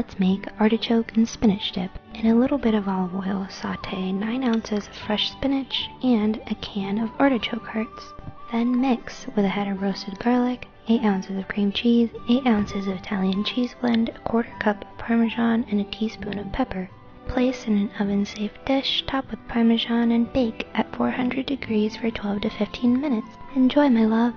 Let's make artichoke and spinach dip. In a little bit of olive oil, saute 9 ounces of fresh spinach and a can of artichoke hearts. Then mix with a head of roasted garlic, 8 ounces of cream cheese, 8 ounces of Italian cheese blend, a quarter cup of parmesan, and a teaspoon of pepper. Place in an oven safe dish, top with parmesan, and bake at 400 degrees for 12 to 15 minutes. Enjoy, my love!